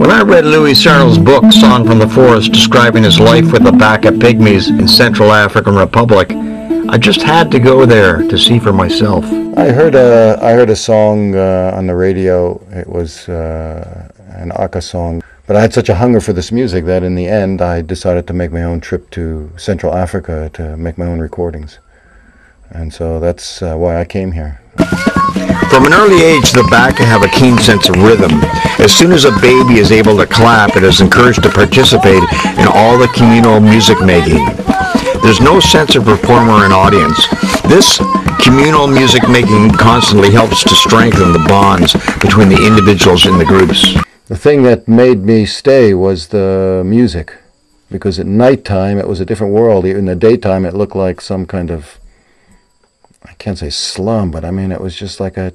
When I read Louis Sarno's book, Song from the Forest, describing his life with the Baka Pygmies in Central African Republic, I just had to go there to see for myself. I heard a I heard a song uh, on the radio. It was uh, an Aka song, but I had such a hunger for this music that in the end I decided to make my own trip to Central Africa to make my own recordings, and so that's uh, why I came here. From an early age, the Baka have a keen sense of rhythm. As soon as a baby is able to clap, it is encouraged to participate in all the communal music making. There's no sense of performer and audience. This communal music making constantly helps to strengthen the bonds between the individuals in the groups. The thing that made me stay was the music, because at nighttime it was a different world. In the daytime it looked like some kind of I can't say slum, but I mean it was just like a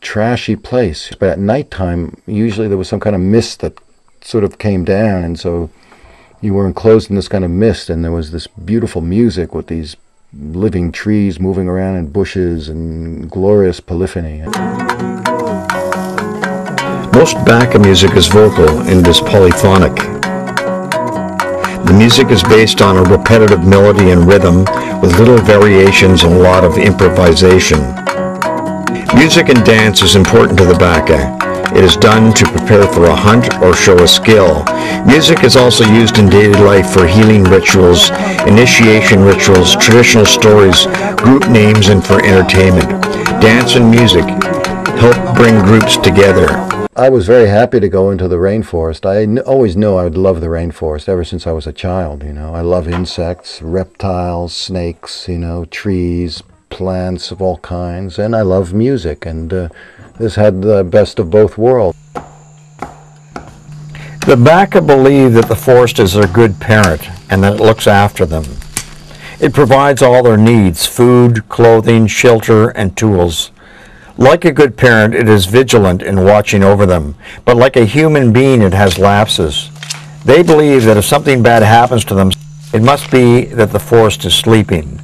trashy place. But at nighttime, usually there was some kind of mist that sort of came down, and so you were enclosed in this kind of mist, and there was this beautiful music with these living trees moving around in bushes and glorious polyphony. Most Baka music is vocal and is polyphonic. The music is based on a repetitive melody and rhythm with little variations and a lot of improvisation. Music and dance is important to the Baka. It is done to prepare for a hunt or show a skill. Music is also used in daily life for healing rituals, initiation rituals, traditional stories, group names, and for entertainment. Dance and music help bring groups together. I was very happy to go into the rainforest. I always knew I would love the rainforest ever since I was a child, you know. I love insects, reptiles, snakes, you know, trees, plants of all kinds, and I love music, and uh, this had the best of both worlds. The Baka believe that the forest is their good parent and that it looks after them. It provides all their needs, food, clothing, shelter, and tools. Like a good parent, it is vigilant in watching over them, but like a human being, it has lapses. They believe that if something bad happens to them, it must be that the forest is sleeping.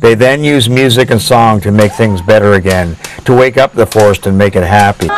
They then use music and song to make things better again, to wake up the forest and make it happy.